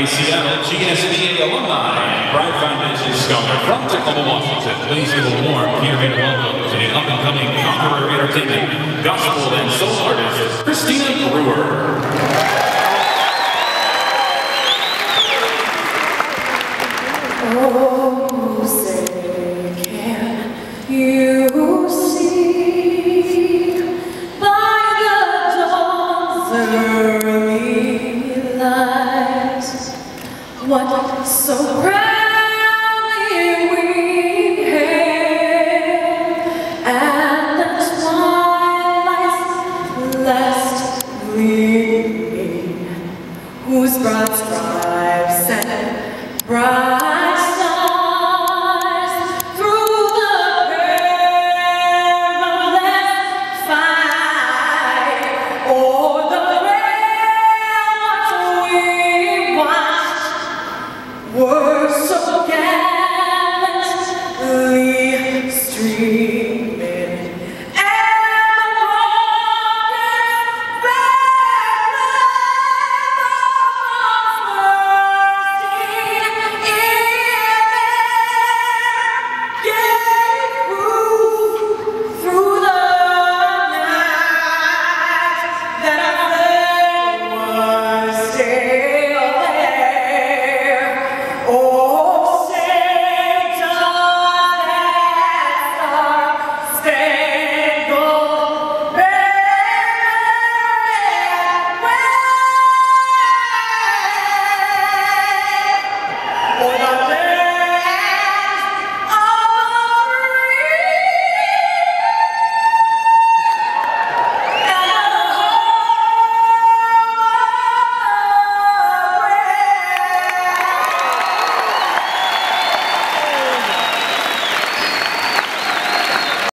a Seattle GSBA alumni Pride Foundation scholar from Tacoma, Washington. Please give a warm Peter welcome to the up-and-coming Conquer Entertainment gospel and soul artist, Christina Brewer. Oh, say, can you see by the dawn's early light what so proudly we hailed, and the twilight's last gleaming, whose broad stripes and bright